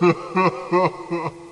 ha ha ha ha!